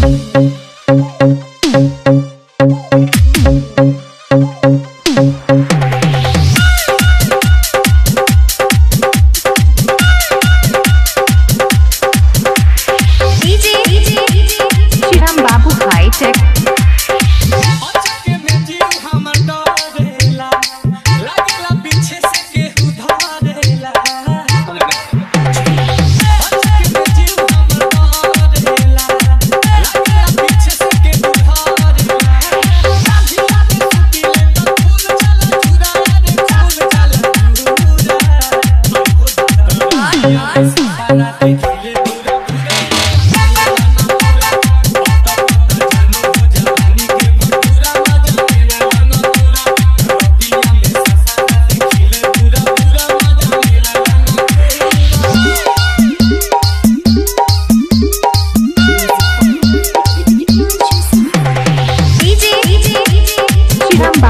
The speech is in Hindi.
Thank you. तो